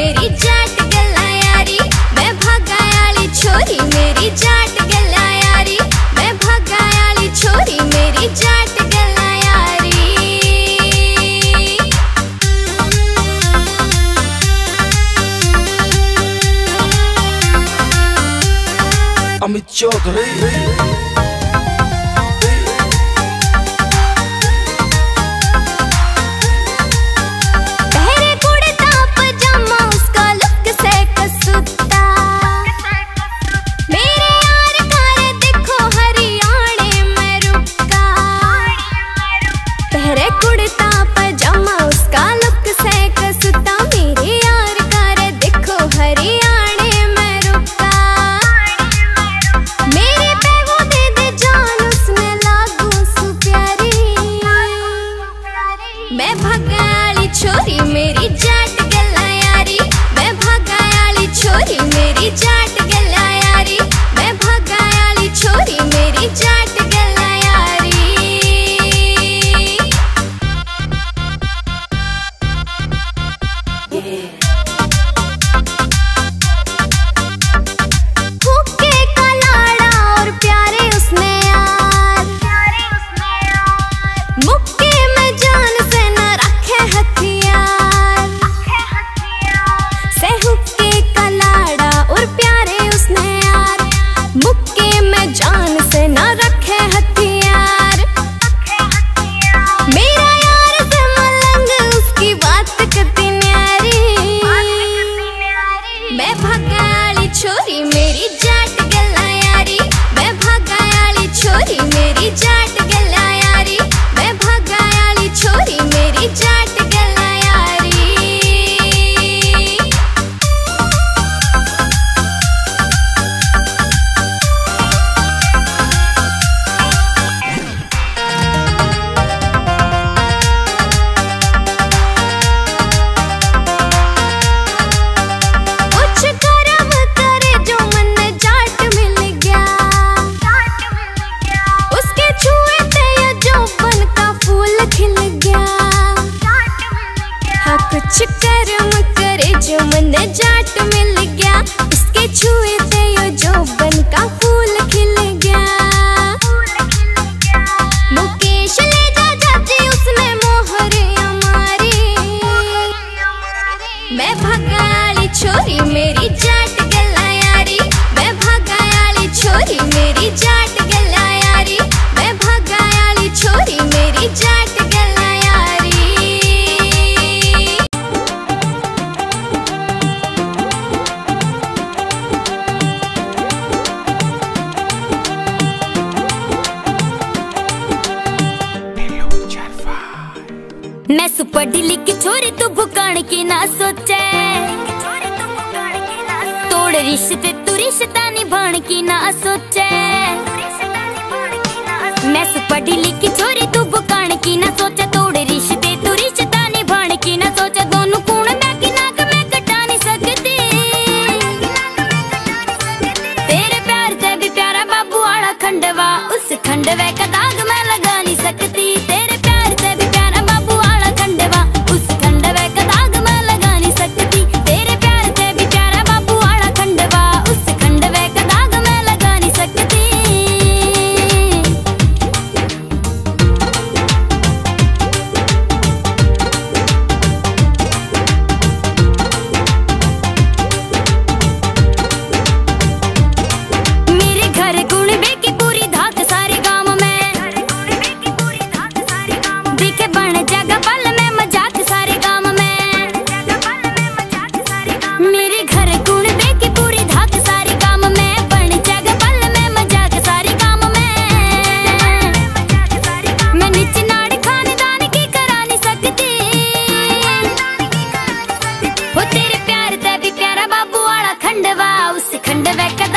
मेरी जाट गला यारी, मैं भागा वाली छोरी, मेरी जाट गला यारी, मैं भागा वाली छोरी, मेरी जाट गला यारी। अमित चौधरी। चाट पढ़ी लिखी छोरी तू भुकान की ना सोचे। तोड़ रिश्ते तू रिश्ता निभान की ना सोचे। मैं पढ़ी लिख छोरी तू भुकान की ना सोचे। तोड़ रिश्ते तू रिश्ते ಸಿಖಂಡ ಬೇಕಾದ